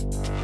you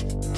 you